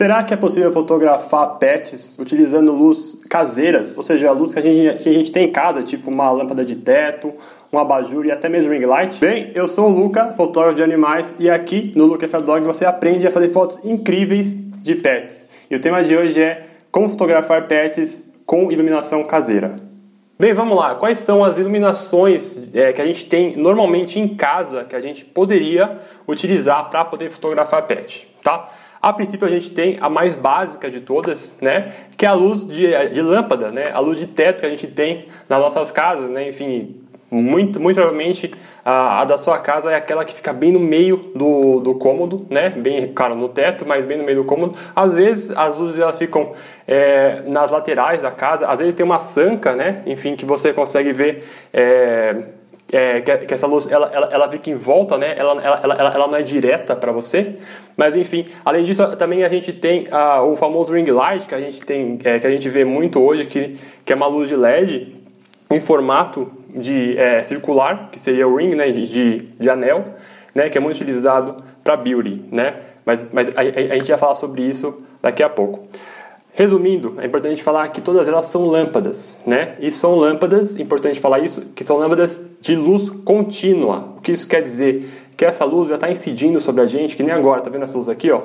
Será que é possível fotografar pets utilizando luz caseiras, ou seja, a luz que a gente, que a gente tem em casa, tipo uma lâmpada de teto, um abajur e até mesmo ring light? Bem, eu sou o Luca, fotógrafo de animais, e aqui no Luca F Dog você aprende a fazer fotos incríveis de pets. E o tema de hoje é como fotografar pets com iluminação caseira. Bem, vamos lá. Quais são as iluminações é, que a gente tem normalmente em casa que a gente poderia utilizar para poder fotografar pet, tá? A princípio a gente tem a mais básica de todas, né, que é a luz de, de lâmpada, né, a luz de teto que a gente tem nas nossas casas, né, enfim, muito, muito provavelmente a, a, da sua casa é aquela que fica bem no meio do, do cômodo, né, bem, claro, no teto, mas bem no meio do cômodo. Às vezes as luzes elas ficam é, nas laterais da casa, às vezes tem uma sanca, né, enfim, que você consegue ver é, é, que, essa luz ela, ela, ela fica em volta, né? ela, ela, ela, ela não é direta para você, mas enfim, além disso também a gente tem ah, o famoso ring light que a gente tem, é, que a gente vê muito hoje, que, que é uma luz de LED em formato de é, circular, que seria o ring, né, de, de anel, né, que é muito utilizado para beauty, né? Mas, mas a, a gente vai falar sobre isso daqui a pouco. Resumindo, é importante falar que todas elas são lâmpadas, né? E são lâmpadas, importante falar isso, que são lâmpadas de luz contínua. O que isso quer dizer? Que essa luz já está incidindo sobre a gente, que nem agora, tá vendo essa luz aqui, ó?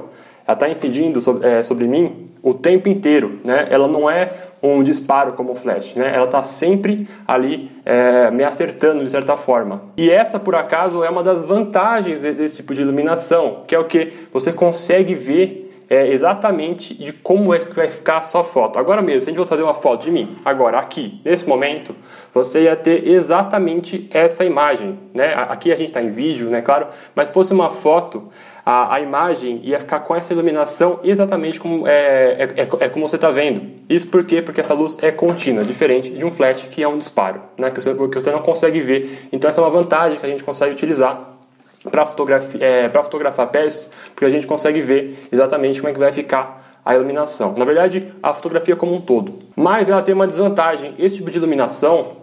Ela está incidindo sobre, é, sobre mim o tempo inteiro, né? Ela não é um disparo como o flash, né? Ela está sempre ali é, me acertando de certa forma. E essa, por acaso, é uma das vantagens desse tipo de iluminação, que é o que você consegue ver é, exatamente de como é que vai ficar a sua foto. Agora mesmo, se a gente fosse fazer uma foto de mim, agora aqui, nesse momento, você ia ter exatamente essa imagem. Né? Aqui a gente está em vídeo, né, claro, mas se fosse uma foto, a, a imagem ia ficar com essa iluminação exatamente como, é, é, é, é como você está vendo. Isso por quê? Porque essa luz é contínua, diferente de um flash que é um disparo, né, que, você, que você não consegue ver. Então essa é uma vantagem que a gente consegue utilizar para fotografia, é, fotografar peças, porque a gente consegue ver exatamente como é que vai ficar a iluminação. Na verdade, a fotografia como um todo. Mas ela tem uma desvantagem. Esse tipo de iluminação,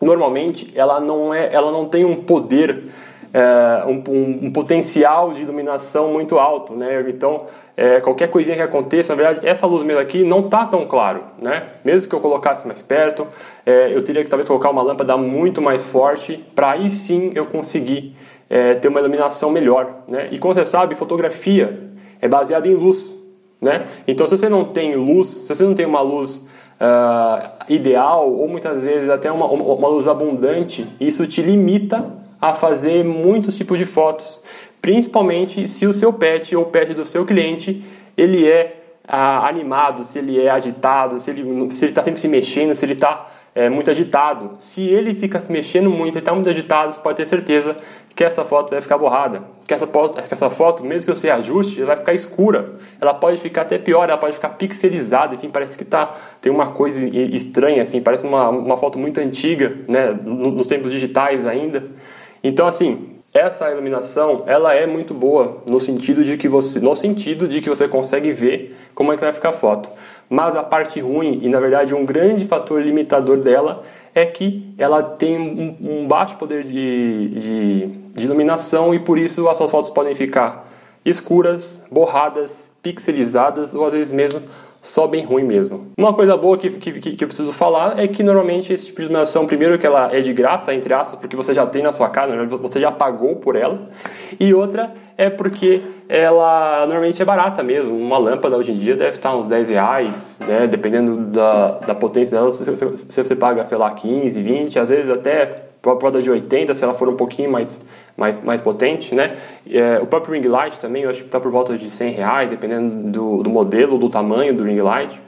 normalmente, ela não, é, ela não tem um poder, é, um, um, um, potencial de iluminação muito alto. Né? Então, é, qualquer coisinha que aconteça, na verdade, essa luz mesmo aqui não está tão claro. Né? Mesmo que eu colocasse mais perto, é, eu teria que talvez colocar uma lâmpada muito mais forte para aí sim eu conseguir é, ter uma iluminação melhor. Né? E como você sabe, fotografia é baseada em luz. Né? Então, se você não tem luz, se você não tem uma luz uh, ideal, ou muitas vezes até uma, uma luz abundante, isso te limita a fazer muitos tipos de fotos. Principalmente se o seu pet ou o pet do seu cliente ele é uh, animado, se ele é agitado, se ele está sempre se mexendo, se ele está é, muito agitado. Se ele fica se mexendo muito e está muito agitado, você pode ter certeza que essa foto vai ficar borrada, que essa foto, que essa foto mesmo que você ajuste, ela vai ficar escura. Ela pode ficar até pior, ela pode ficar pixelizada, enfim, parece que tá, tem uma coisa estranha, enfim, parece uma, uma foto muito antiga, né, nos tempos digitais ainda. Então, assim, essa iluminação, ela é muito boa no sentido de que você, no sentido de que você consegue ver como é que vai ficar a foto. Mas a parte ruim e na verdade um grande fator limitador dela é que ela tem um, um baixo poder de, de, de, iluminação e por isso as suas fotos podem ficar escuras, borradas, pixelizadas ou às vezes mesmo só bem ruim mesmo. Uma coisa boa que, que, que, eu preciso falar é que normalmente esse tipo de iluminação, primeiro que ela é de graça, entre aspas, porque você já tem na sua casa, você já pagou por ela, e outra é porque ela normalmente é barata mesmo. Uma lâmpada hoje em dia deve estar uns 10 reais, né? dependendo da, da potência dela, se você, se você paga, sei lá, 15, 20, às vezes até por volta de 80, se ela for um pouquinho mais, mais, mais potente, né? É, o próprio ring light também, eu acho que está por volta de 100 reais, dependendo do, do modelo, do tamanho do ring light.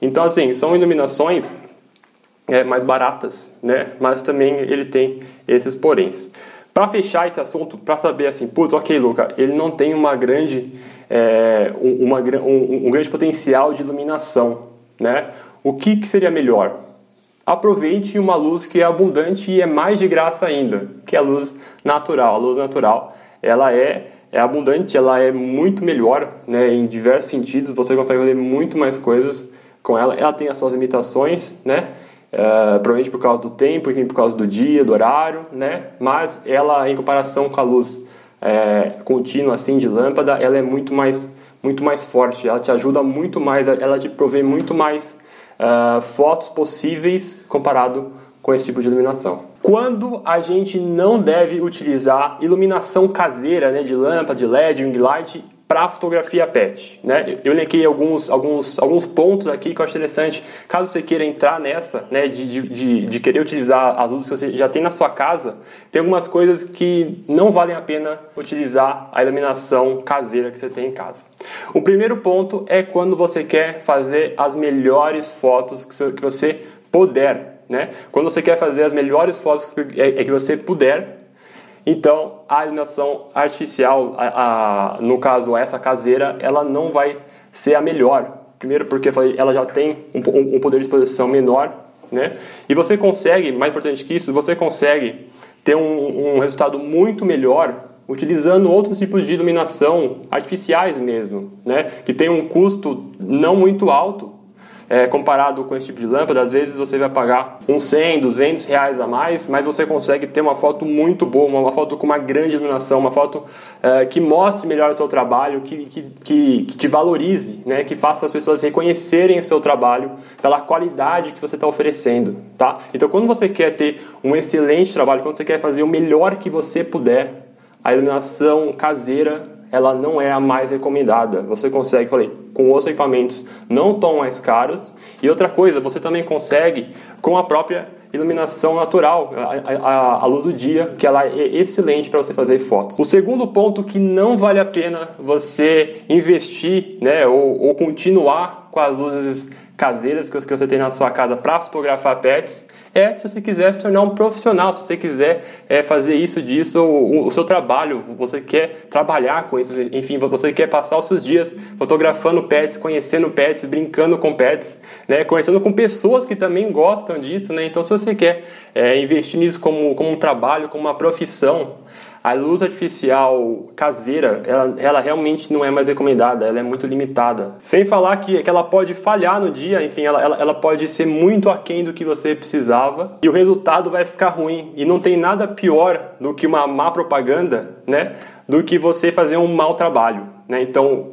Então, assim, são iluminações é, mais baratas, né? Mas também ele tem esses poréns. Para fechar esse assunto, para saber assim, putz, ok, Luca, ele não tem uma grande, é, uma, um, um grande potencial de iluminação, né? O que, que seria melhor? aproveite uma luz que é abundante e é mais de graça ainda, que é a luz natural. A luz natural, ela é, é abundante, ela é muito melhor, né, em diversos sentidos, você consegue fazer muito mais coisas com ela. Ela tem as suas limitações, né, é, provavelmente por causa do tempo, por causa do dia, do horário, né, mas ela, em comparação com a luz é, contínua assim de lâmpada, ela é muito mais muito mais forte, ela te ajuda muito mais, ela te provê muito mais uh, fotos possíveis comparado com esse tipo de iluminação. Quando a gente não deve utilizar iluminação caseira, né, de lâmpada, de LED, ring light, para fotografia PET. Né? Eu elenquei alguns, alguns, alguns pontos aqui que eu acho interessante, caso você queira entrar nessa, né, de, de, de querer utilizar as luzes que você já tem na sua casa, tem algumas coisas que não valem a pena utilizar a iluminação caseira que você tem em casa. O primeiro ponto é quando você quer fazer as melhores fotos que você puder. Né? Quando você quer fazer as melhores fotos que, é, é que você puder, então, a iluminação artificial, a, a, no caso essa caseira, ela não vai ser a melhor. Primeiro porque ela já tem um, um poder de exposição menor, né? E você consegue, mais importante que isso, você consegue ter um, um resultado muito melhor utilizando outros tipos de iluminação artificiais mesmo, né? Que tem um custo não muito alto é, comparado com esse tipo de lâmpada, às vezes você vai pagar uns 100, 200 reais a mais, mas você consegue ter uma foto muito boa, uma foto com uma grande iluminação, uma foto é, que mostre melhor o seu trabalho, que, que, que, que, te valorize, né? que faça as pessoas reconhecerem o seu trabalho pela qualidade que você está oferecendo. Tá? Então, quando você quer ter um excelente trabalho, quando você quer fazer o melhor que você puder, a iluminação caseira ela não é a mais recomendada. Você consegue, falei, com os equipamentos não tão mais caros. E outra coisa, você também consegue com a própria iluminação natural, a, a, a luz do dia, que ela é excelente para você fazer fotos. O segundo ponto que não vale a pena você investir, né, ou, ou continuar com as luzes caseiras que você tem na sua casa para fotografar pets é se você quiser se tornar um profissional, se você quiser é, fazer isso, disso, o, o, seu trabalho, você quer trabalhar com isso, enfim, você quer passar os seus dias fotografando pets, conhecendo pets, brincando com pets, né, conhecendo com pessoas que também gostam disso, né, então se você quer é, investir nisso como, como um trabalho, como uma profissão, a luz artificial caseira, ela, ela, realmente não é mais recomendada, ela é muito limitada. Sem falar que, que ela pode falhar no dia, enfim, ela, ela, ela pode ser muito aquém do que você precisava e o resultado vai ficar ruim. E não tem nada pior do que uma má propaganda, né? Do que você fazer um mau trabalho. Né? Então,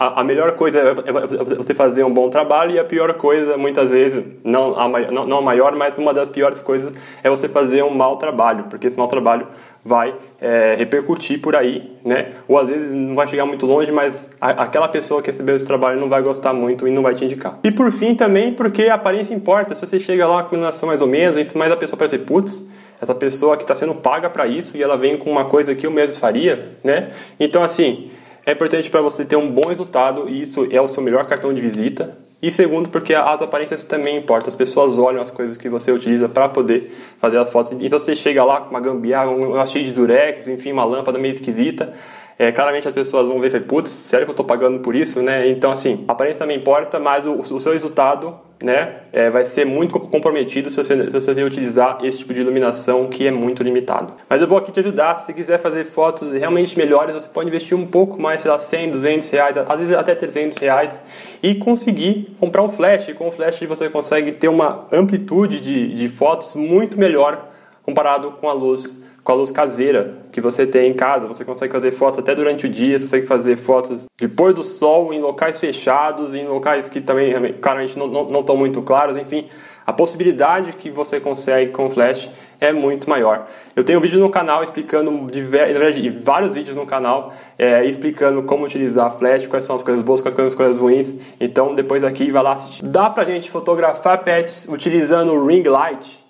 a, melhor coisa é, é você fazer um bom trabalho e a pior coisa, muitas vezes, não a, não a maior, mas uma das piores coisas é você fazer um mau trabalho, porque esse mau trabalho vai é, repercutir por aí, né? Ou às vezes não vai chegar muito longe, mas a, aquela pessoa que recebeu esse trabalho não vai gostar muito e não vai te indicar. E por fim também, porque a aparência importa. Se você chega lá com iluminação mais ou menos, mas a pessoa pode dizer, putz, essa pessoa que está sendo paga para isso e ela vem com uma coisa que eu mesmo faria, né? Então assim, é importante para você ter um bom resultado e isso é o seu melhor cartão de visita. E segundo, porque as aparências também importam. As pessoas olham as coisas que você utiliza para poder fazer as fotos. Então você chega lá com uma gambiarra, um cheio de durex, enfim, uma lâmpada meio esquisita. É, claramente as pessoas vão ver e putz, sério que eu estou pagando por isso, né? Então, assim, a aparência também importa, mas o, o seu resultado né, é, vai ser muito comprometido se você, se você utilizar esse tipo de iluminação que é muito limitado. Mas eu vou aqui te ajudar, se você quiser fazer fotos realmente melhores, você pode investir um pouco mais, sei lá, 100, 200 reais, às vezes até 300 reais e conseguir comprar um flash. Com o flash você consegue ter uma amplitude de, de fotos muito melhor comparado com a luz com a luz caseira que você tem em casa. Você consegue fazer fotos até durante o dia, você consegue fazer fotos de pôr do sol em locais fechados, em locais que também claramente não, não, não estão muito claros. Enfim, a possibilidade que você consegue com flash é muito maior. Eu tenho um vídeo no canal explicando, verdade, vários vídeos no canal é, explicando como utilizar flash, quais são as coisas boas, quais são as coisas ruins. Então depois aqui vai lá assistir. Dá pra gente fotografar pets utilizando ring light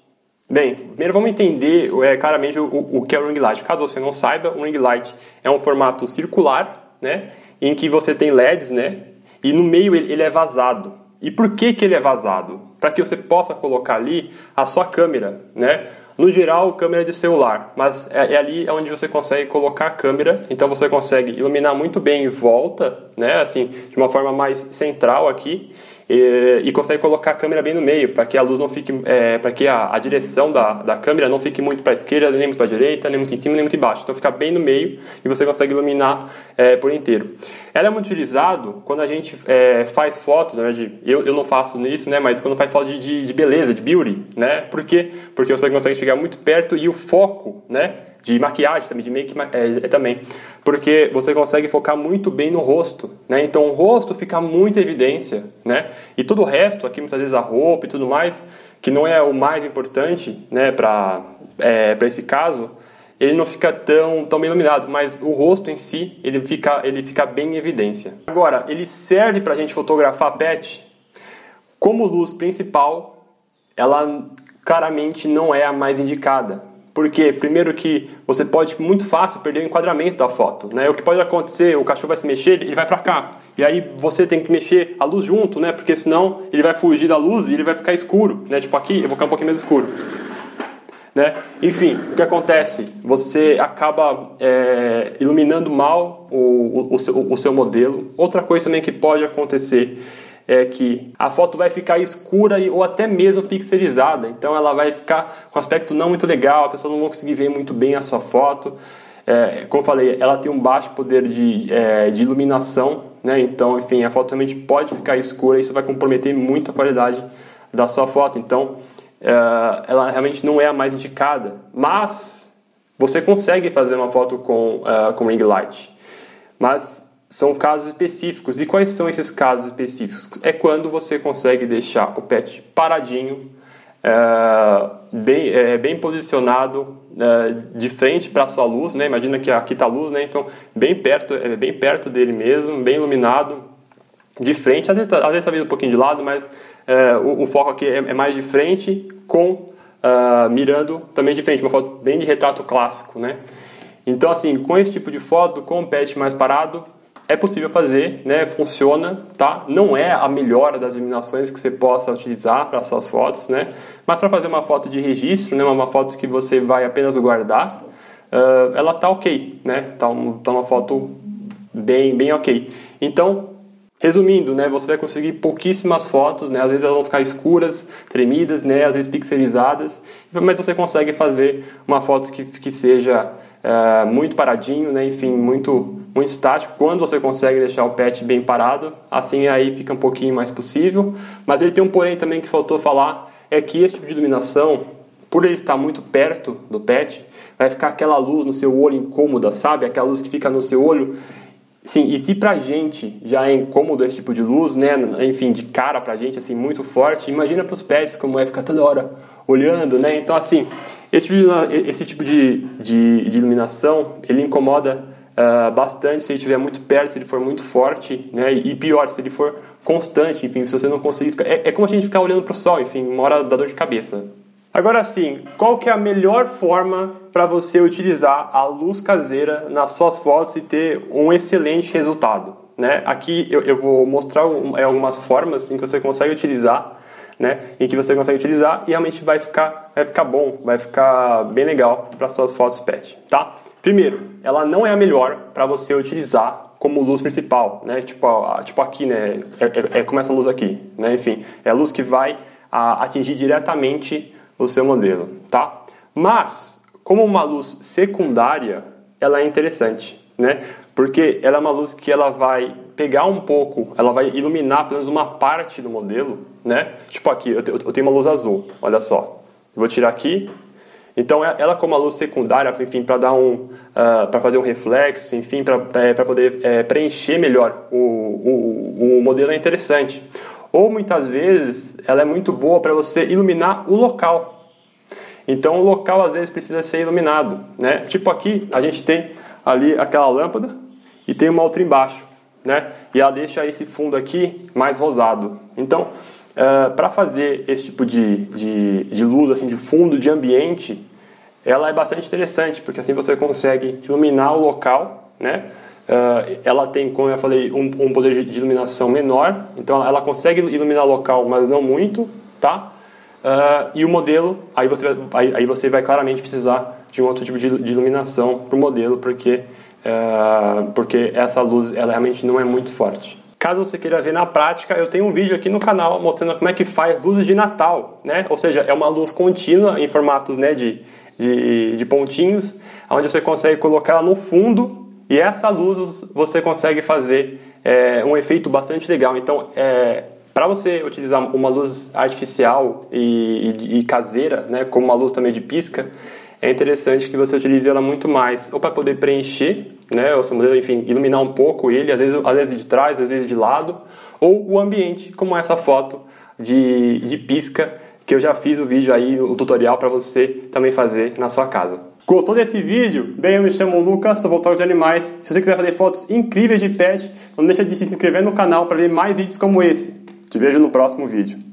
Bem, primeiro vamos entender é, claramente o, o, que é o ring light. Caso você não saiba, o ring light é um formato circular, né, em que você tem LEDs, né, e no meio ele, ele é vazado. E por que, que ele é vazado? Para que você possa colocar ali a sua câmera, né? No geral, câmera de celular, mas é, é, ali onde você consegue colocar a câmera, então você consegue iluminar muito bem em volta, né? Assim, de uma forma mais central aqui, e, e, consegue colocar a câmera bem no meio, para que a luz não fique, é, para que a, a, direção da, da câmera não fique muito para a esquerda, nem muito para a direita, nem muito em cima, nem muito embaixo. Então fica bem no meio e você consegue iluminar é, por inteiro. Ela é muito utilizado quando a gente é, faz fotos, na verdade, eu, eu não faço isso, né, mas quando faz foto de, de, de beleza, de beauty, né? Por quê? Porque você consegue chegar muito perto e o foco, né? De maquiagem também, de make é, é, também, porque você consegue focar muito bem no rosto, né? Então o rosto fica muito evidência, né? E todo o resto, aqui muitas vezes a roupa e tudo mais, que não é o mais importante, né? Para é, para esse caso, ele não fica tão, tão bem iluminado, mas o rosto em si, ele fica, ele fica bem em evidência. Agora, ele serve para a gente fotografar pet como luz principal, ela claramente não é a mais indicada. Porque, primeiro que você pode muito fácil perder o enquadramento da foto, né? O que pode acontecer, o cachorro vai se mexer, ele vai para cá. E aí você tem que mexer a luz junto, né? Porque senão ele vai fugir da luz e ele vai ficar escuro, né? Tipo aqui, eu vou ficar um pouquinho mais escuro. Né? Enfim, o que acontece? Você acaba é, iluminando mal o, o, o, seu, o seu modelo. Outra coisa também que pode acontecer é que a foto vai ficar escura ou até mesmo pixelizada, então ela vai ficar com aspecto não muito legal, a pessoa não vai conseguir ver muito bem a sua foto. É, como eu falei, ela tem um baixo poder de, é, de iluminação, né? então, enfim, a foto realmente pode ficar escura e isso vai comprometer muito a qualidade da sua foto. Então, é, ela realmente não é a mais indicada, mas você consegue fazer uma foto com, uh, com ring light. Mas são casos específicos. E quais são esses casos específicos? É quando você consegue deixar o pet paradinho, é, bem, é, bem posicionado é, de frente para a sua luz, né? Imagina que aqui está a luz, né? Então bem perto, é, bem perto dele mesmo, bem iluminado, de frente. Às vezes, às vezes tá um pouquinho de lado, mas o, o, foco aqui é, é, mais de frente, com uh, mirando também de frente, uma foto bem de retrato clássico, né? Então assim, com esse tipo de foto, com o pet mais parado, é possível fazer, né? Funciona, tá? Não é a melhor das iluminações que você possa utilizar para suas fotos, né? Mas para fazer uma foto de registro, né? Uma foto que você vai apenas guardar, uh, ela tá ok, né? Tá, tá uma foto bem, bem ok. Então, resumindo, né? Você vai conseguir pouquíssimas fotos, né? Às vezes elas vão ficar escuras, tremidas, né? Às vezes pixelizadas, mas você consegue fazer uma foto que, que seja uh, muito paradinho, né? Enfim, muito muito estático, quando você consegue deixar o pet bem parado, assim aí fica um pouquinho mais possível. Mas ele tem um porém também que faltou falar, é que esse tipo de iluminação, por ele estar muito perto do pet, vai ficar aquela luz no seu olho incômoda, sabe? Aquela luz que fica no seu olho. Sim, e se pra gente já é incômodo esse tipo de luz, né? Enfim, de cara pra gente, assim, muito forte, imagina pros pets como é ficar toda hora olhando, né? Então, assim, esse tipo de, esse tipo de, de, de iluminação, ele incomoda uh, bastante se ele estiver muito perto, se ele for muito forte, né? E pior, se ele for constante, enfim, se você não conseguir ficar... É, é como a gente ficar olhando para o sol, enfim, uma hora dor de cabeça. Agora sim, qual que é a melhor forma para você utilizar a luz caseira nas suas fotos e ter um excelente resultado? Né? Aqui eu, eu vou mostrar é, algumas formas em que você consegue utilizar, né? em que você consegue utilizar e realmente vai ficar, vai ficar bom, vai ficar bem legal para suas fotos pet, tá? Primeiro, ela não é a melhor para você utilizar como luz principal, né? Tipo, tipo aqui, né? É, é, é, como essa luz aqui, né? Enfim, é a luz que vai a, atingir diretamente o seu modelo, tá? Mas, como uma luz secundária, ela é interessante, né? Porque ela é uma luz que ela vai pegar um pouco, ela vai iluminar pelo menos uma parte do modelo, né? Tipo aqui, eu, eu tenho uma luz azul, olha só. vou tirar aqui, então, é, ela como a luz secundária, enfim, para dar um, uh, ah, para fazer um reflexo, enfim, para é, poder é, preencher melhor o, o, o modelo é interessante. Ou muitas vezes ela é muito boa para você iluminar o local. Então, o local às vezes precisa ser iluminado, né? Tipo aqui, a gente tem ali aquela lâmpada e tem uma outra embaixo, né? E ela deixa esse fundo aqui mais rosado. Então, Uh, para fazer esse tipo de, de, de, luz, assim, de fundo, de ambiente, ela é bastante interessante, porque assim você consegue iluminar o local, né? Uh, ela tem, como eu falei, um, um, poder de iluminação menor, então ela consegue iluminar o local, mas não muito, tá? Uh, e o modelo, aí você, aí, aí, você vai claramente precisar de um outro tipo de, de iluminação para o modelo, porque, porque essa luz ela realmente não é muito forte. Caso você queira ver na prática, eu tenho um vídeo aqui no canal mostrando como é que faz luzes de Natal, né? Ou seja, é uma luz contínua em formatos né, de, de, de pontinhos, onde você consegue colocar ela no fundo e essa luz você consegue fazer é, um efeito bastante legal. Então, é, para você utilizar uma luz artificial e, e, e, caseira, né, como uma luz também de pisca, é interessante que você utilize ela muito mais ou para poder preencher, né, o seu modelo, enfim, iluminar um pouco ele, às vezes, às vezes de trás, às vezes de lado, ou o ambiente, como essa foto de, de pisca que eu já fiz o vídeo aí, o tutorial para você também fazer na sua casa. Gostou desse vídeo? Bem, eu me chamo Lucas, sou fotógrafo de animais. Se você quiser fazer fotos incríveis de pet, não deixa de se inscrever no canal para ver mais vídeos como esse. Te vejo no próximo vídeo.